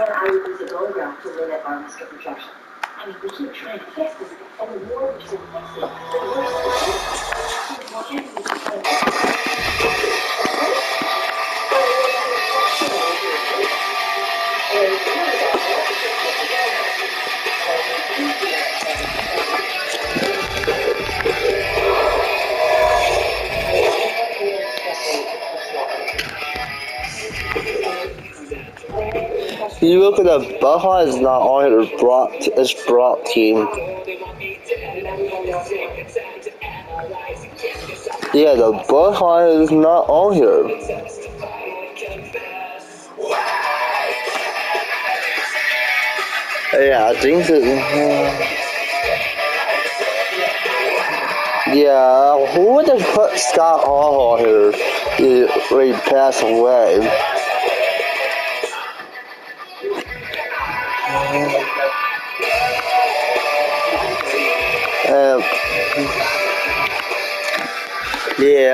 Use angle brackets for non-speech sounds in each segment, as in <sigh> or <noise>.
And I would use a photograph to lay that bar musket projection. I mean, we keep trying to fix this, and the more we should fix it, the worse it can't we just like- You look at the Baja is not on here. Brock, it's Brock team. Yeah, the Baja is not on here. Yeah, I think that. Mm-hmm. yeah, who would have put Scott Hall here? He already passed away.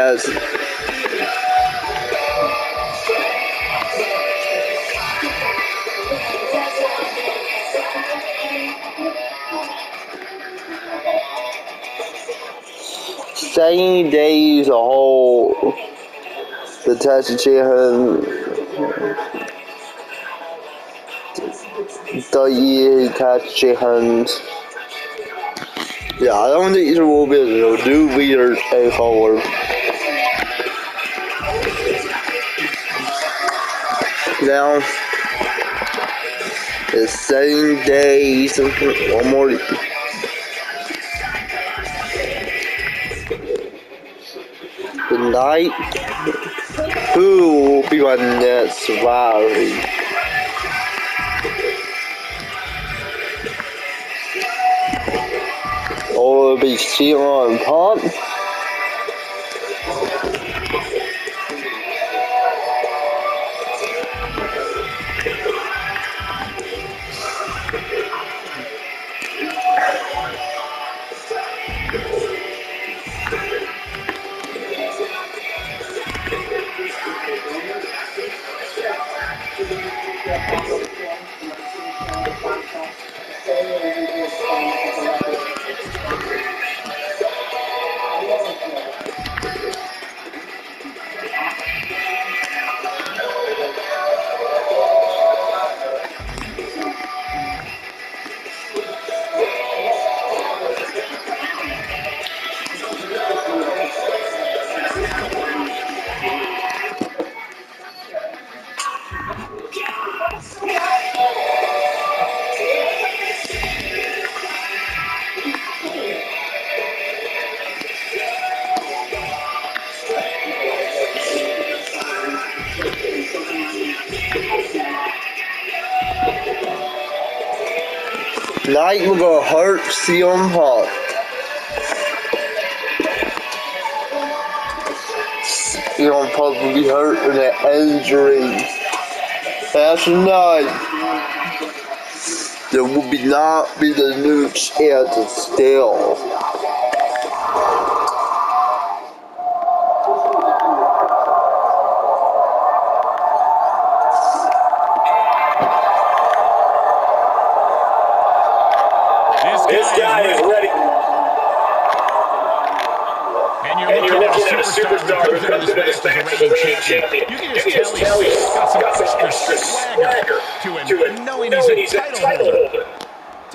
Yes. Same days a whole the chicken the year chickens. Yeah, I don't think it will be able to do weird a forward. Now, the same days, one more. The night, who will be my next rivalry? Or it'll be Sheila and Pop. Night will go hurt CM Punk. CM Punk will be hurt in an injury. After night, there will be not be the new chance to still. This guy is ready. And you're, And you're looking looking at a superstar who comes into this match as a reigning champion. You can just tell he's got some extra swagger to him, knowing he's a title holder.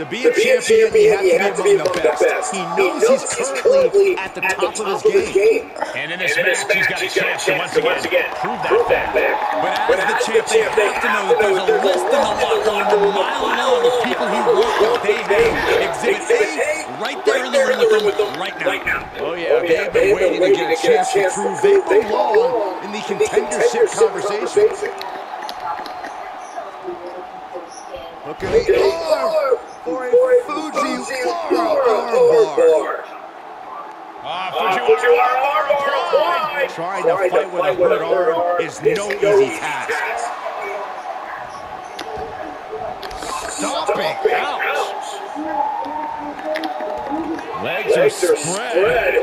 To be a champion, you have to be among the best. He knows he's currently at the top of his game. And in this And in this match, he's got a chance to once again prove prove that. that fact. But as the champ, they have to know that there's a list in the locker room a mile long of people he worked with. They have Exhibit A right there in the ring with them right now. Oh yeah, oh, they've been waiting to get a chance to prove they belong in the contendership conversation. Look at the arm for a Fujiwara armbar. Ah, Fujiwara Fujiwara armbar applied. applied. Trying to fight with a hurt arm is no easy task. Stomping. Ouch. Legs are Legs are spread. spread.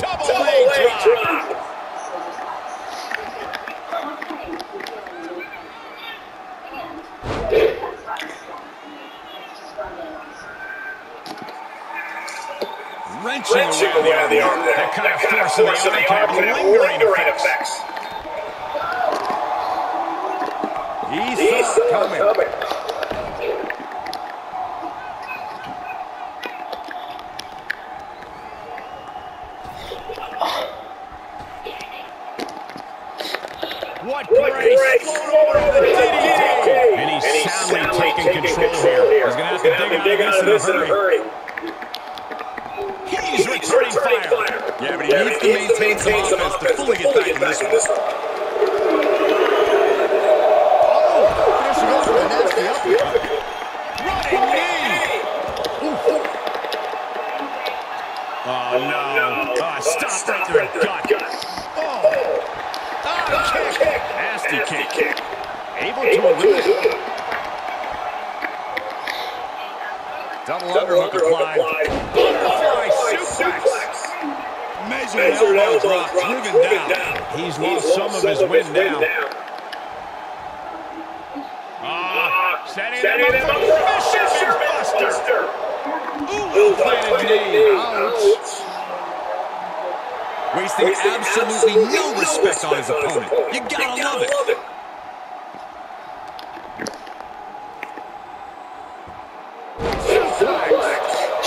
Double Double leg leg drop. Wrenching Wrenching around the arm. there. That kind of force of the arm can have lingering effects. He He saw saw it it coming. coming. Underhook applied. Butterfly suplex. Measured elbow drop, driven down. down. He's lost some of his wind now. Ah, setting Setting him up for fisherman buster. Ooh, planted knee. Ouch. Wasting absolutely no respect on his opponent. You gotta love it.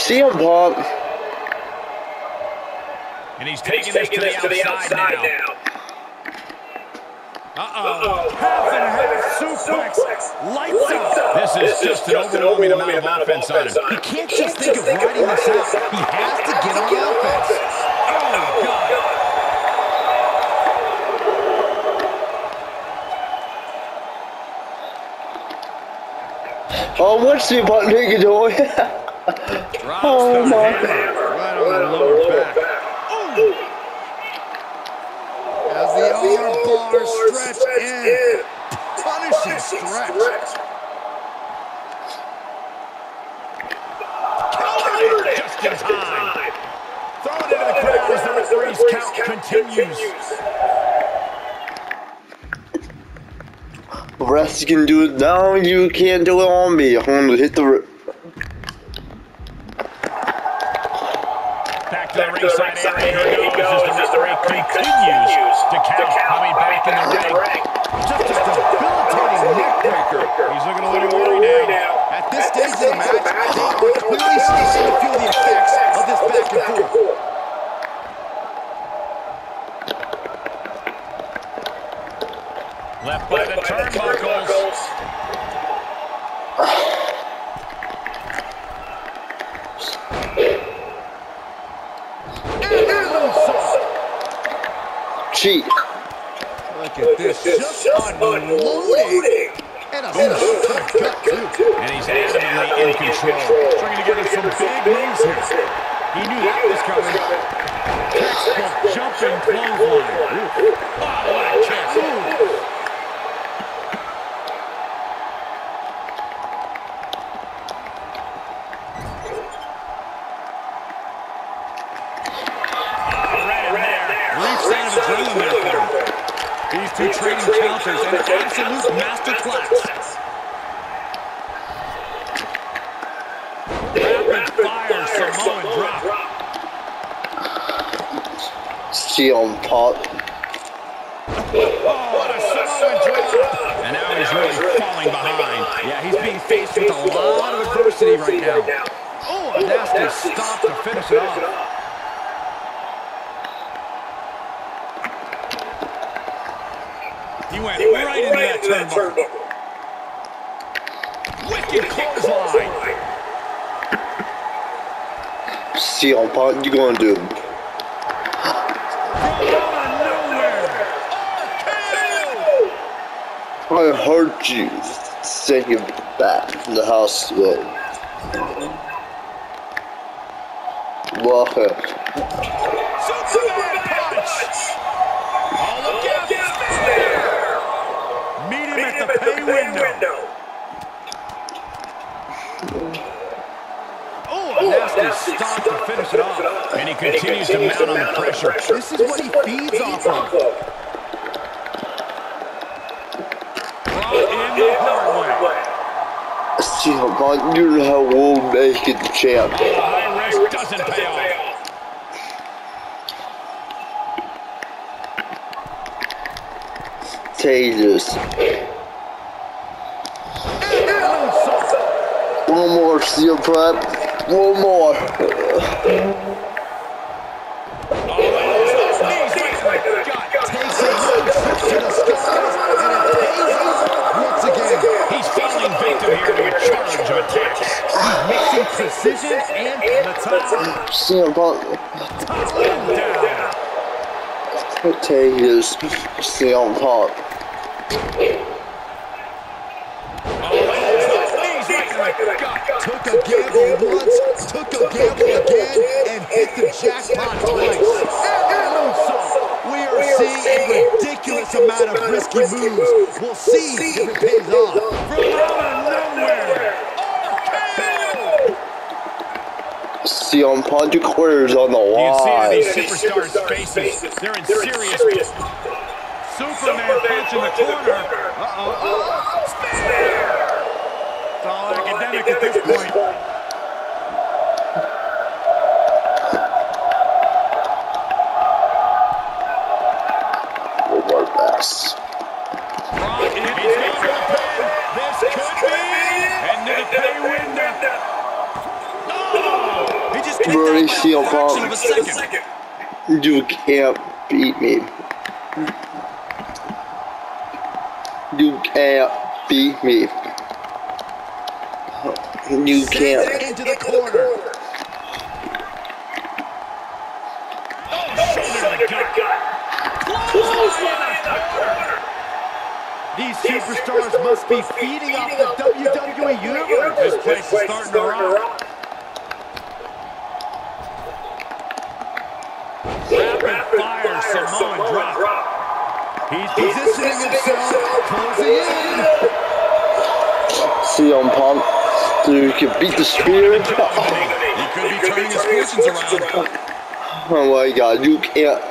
CM Punk, And he's taking this to the outside now. Uh-oh. Half and half suplex. Lights out. This is just an overwhelming amount of offense on him. He can't just think of riding this out. He has to get on offense. Oh, oh God. oh, what's CM Punk taking joy? Drops Oh, the my hammer right on the lower back. Ooh. As the arm bar stretch in. Punishing stretch. Countered it just in time. Throw it into the crowd as the referee's count continues. Rest can do it now, you can't do it on me. I'm gonna hit the. Back to the ringside area. Here he goes as the referee continues to count. Coming back in the ring. Just a debilitating neck breaker. He's looking a little worried now. At this stage of the match, they are clearly starting to feel the effects of this back and forth. Left by the turnbuckles. <sighs> <sighs> <sighs> And moonsault. Cheat. Look at this, just unloading. And a shot to the gut. And he's adamantly in control. Stringing together some big moves here. He knew that was coming. Textbook jumping clothesline. CM Punk. Oh, what a Samoan drop. And now he's really falling behind. Yeah, he's being faced with a lot of adversity right now. Oh, a nasty stop to finish it off. He went right into that turnbuckle. Wicked clothesline. CM Punk, you're gonna do? I heard you. Send you back to the house today. Welcome. Superman punch. Oh, look out. Spear. Meet him at the pay window. Oh, a nasty stop to finish it off. And he continues to mount on the pressure. This is what he feeds off of. I can't do how wolves they get the champ. My One more steel prep. One more. Falling victim here to a charge of attacks. Mixing precision and the top. CM Punk. Down. Contagious. CM Punk. Knees right to. Took a gamble once, took a gamble again, and hit the jackpot twice. And moonsault. We are seeing a ridiculous amount of risky moves. We'll see if it pays off. From out of nowhere. CM Punk declares on the You see line. these superstars' faces. They're in serious. Superman punch in the corner. Uh-oh. Oh, spear. It's all academic at this point. Fraction of a second. You can't beat me. You can't beat me. You can't. into the corner. shoulder to the gut. These superstars must be feeding off the WWE universe. This place is starting to rock. Drop. He's Positioning himself, closing in. CM Punk. So you can beat the spear. He could be turning his <laughs> fortunes around. Oh my god, you can't.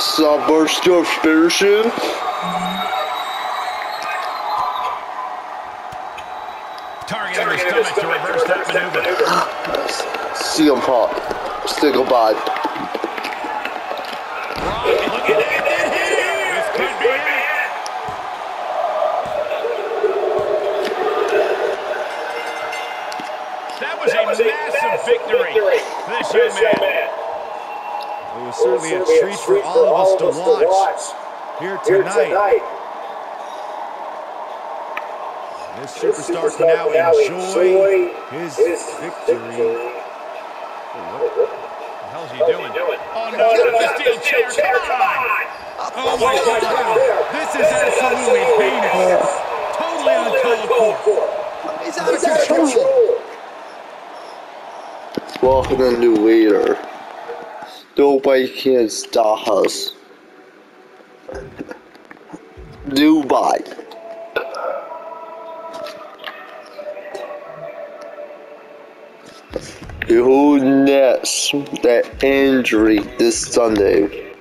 Sunburst your spear shoe. targeting the stomach to reverse that maneuver. CM Punk. Say goodbye. Brock, look at that. This could be it. That was a victory for this young man. It was certainly a treat for all of us to watch here tonight. This superstar can now enjoy his victory. What the hell's he doing? Oh no, not the steel chair. Come on. Oh my god. This is absolutely heinous. Totally uncalled for. He's out of control. Welcome to new leader. Nobody can stop us. Dubai. Who next? That injury this Sunday.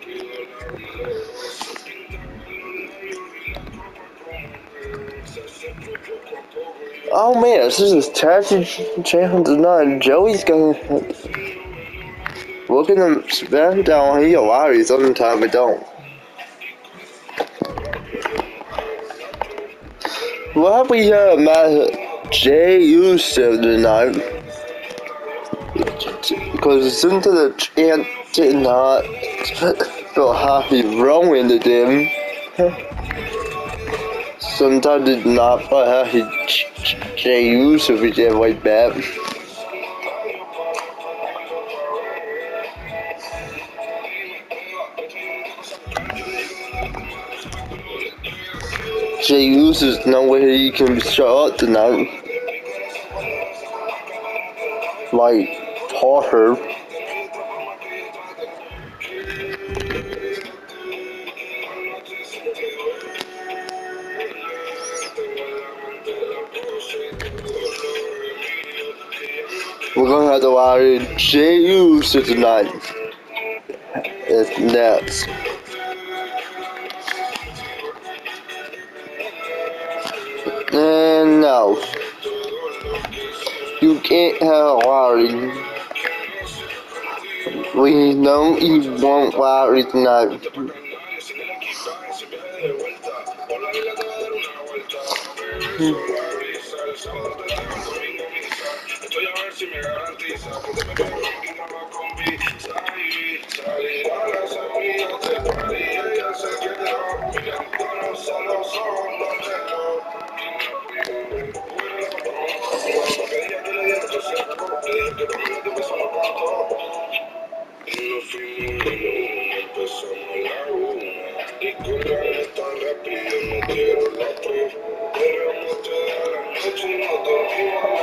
Oh man, this is Taxi Champion tonight. Joey's gonna look at him SmackDown. He allows you sometimes I don't. What have we uh, met Jey Uso tonight? Because since the chant did not <laughs> feel happy rolling to them. Sometimes it's not feel happy Jey Uso if did like that. Jey Uso's no way he can show up tonight. Like Parker. February JU tonight. It's nuts. And no, you can't have Larry. We know you want Larry tonight. Hmm.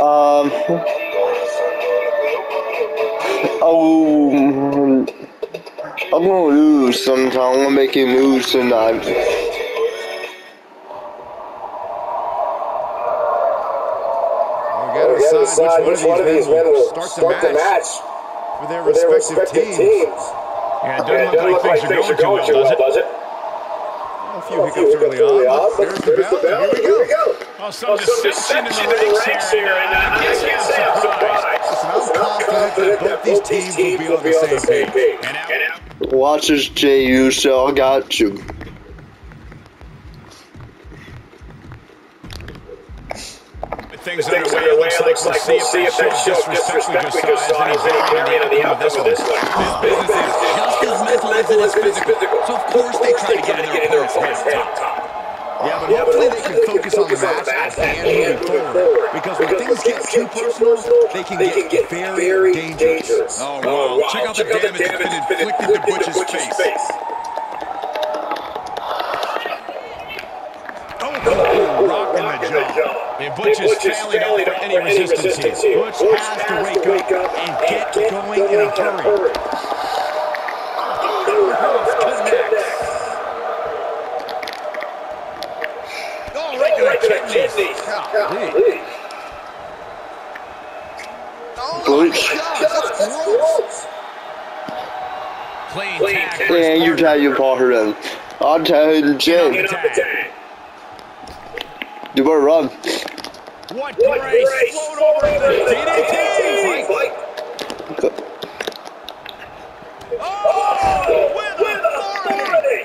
Um, oh, I'm gonna lose sometime. I'm gonna make you lose tonight. We gotta decide which one of these men will start the match for their for their respective respective teams. teams. Yeah, it And it doesn't look like things are going too well, does it? A few hiccups early on, but there's the bell. and Here we go. Well, some deception in the ranks here, and uh, I can't say I'm surprised. Listen, I'm confident that both these teams will be on the same page. And now, Watch this, Jey Uso. I got you. with things underway, it looks like we'll see if that show disrespectfully decides any value in the outcome of this one. This business is Just as mental as it is physical. So of course they try to get in their opponent's head. Yeah, but hopefully they can focus on the match and moving forward. Because when things get too personal, they can get very dangerous. Oh, wow. Check out the damage that's been inflicted to Butch's face. Oh, rock in the jaw. And Butch is failing off for any resistance here. Butch has to wake up and get going in a hurry. Golly. Butch. Clean. Man, you tell your partner then. I'll tell you the Jay. You better run. What grace. Float over the DDT. Oh, with authority.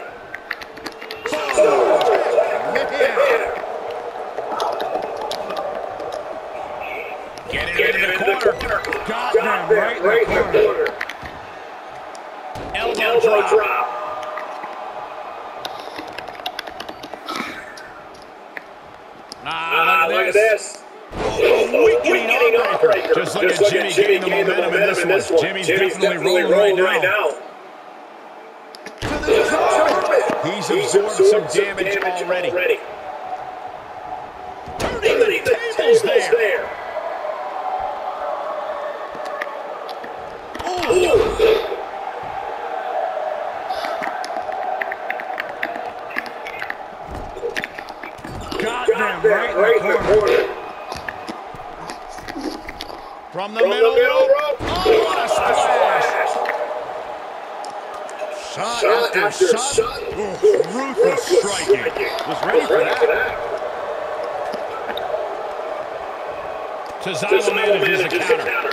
Get it into the corner. Got them right in the corner. Elbow drop. Ah, look at this. Weakening Undertaker. Just look at Jimmy getting the momentum in this one. Jimmy's definitely rolling right now. He's absorbed some damage already. Turning the tables there. Got Shot, after, shot. Ooh, ruthless striking. Was ready for that. Cesaro manages the counter.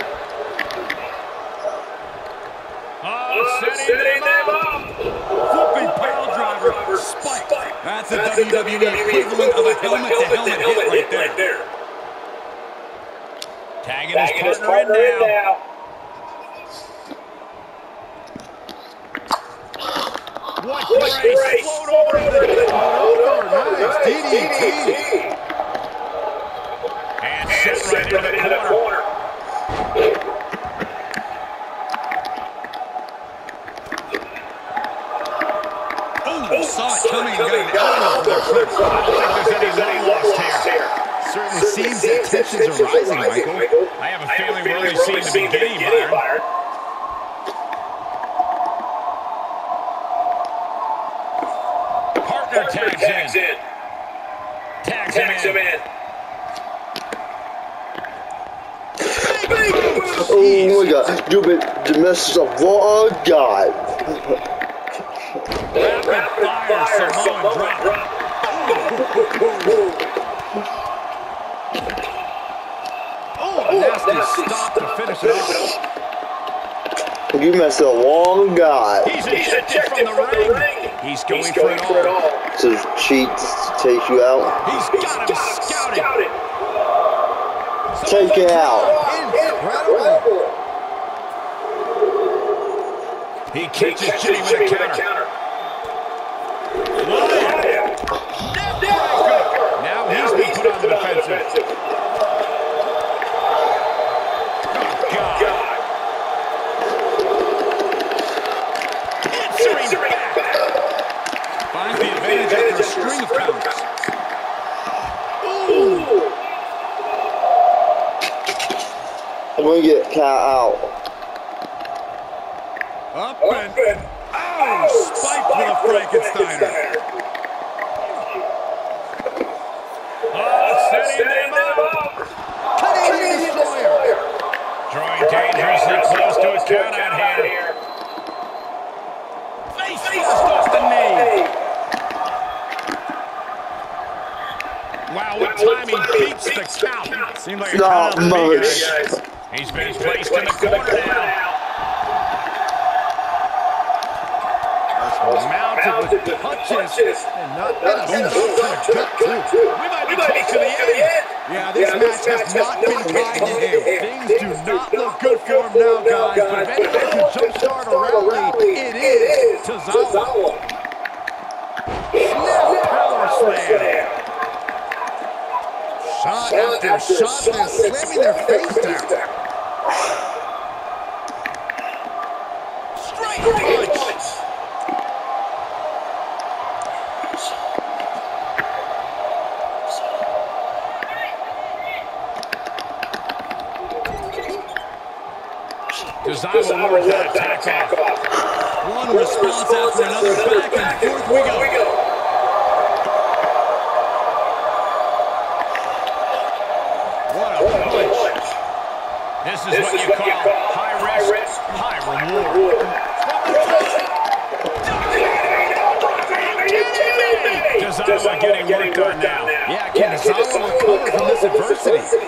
Oh, setting them up. Flipping pile driver. Spike. That's a WWE equivalent of a helmet-to-helmet hit right there. Tagging his partner in now. What grace. Float over the Nice DDT. And set right into the corner. Oh, saw it coming and got an elbow I don't think there's any lost here. Certainly seems that tensions are rising, Michael. I have a feeling we're only seeing the beginning, Byron. Partner tags in. Tags him in. Oh my god. You been you messed up. What a guy. Rapid fire Samoan drop. Oh, a nasty stop to finish it off. You messed up one guy. He's ejected from the ring. He's going, for, it all. To cheats to take you out. He's got him scouted. Take it out. Incredible. He catches Jimmy with a counter. Now he's been put on the defensive. Oh, God. Answering back. Finds the advantage after a string of counters. Ooh. I'm gonna get cat out. Up and oh, spiked with a Frankensteiner. Oh, setting them up. Canadian destroyer. Drawing dangerously close to a count out here. Face first off the knee. Wow, what timing beats the count. Seems like a Not count out much. guys. He's been placed in the corner now. Mounted with punches and not and a shot to the gut, too. We might be close to the end. Yeah, this match has not been kind to him. Things do not look good for him now, guys. But if anyone can jumpstart a rally, it is Tozawa. Snap power slam. Shot after shot, and slamming their face down. Straight punch. Tozawa wars that attack off. One response after another, back and forth we go. What a punch. This is what you call high risk, high reward. Tozawa getting worked on now. Yeah, can Tozawa recover from this adversity?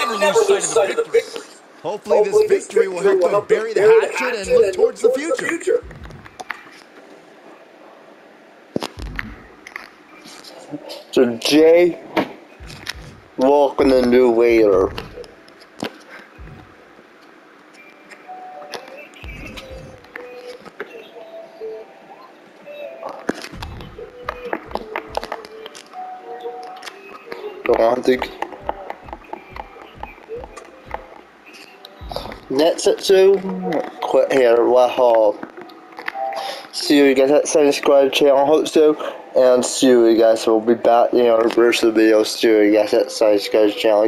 You never lose sight of the victory. Hopefully, this victory will help them bury the hatchet and look towards the future. So Jay walking a new waiter. Romantic. Netsetsu, quit here, wow. Oh. See you guys at subscribe channel also, and see you guys we'll be back in our first video. See you guys at subscribe channel.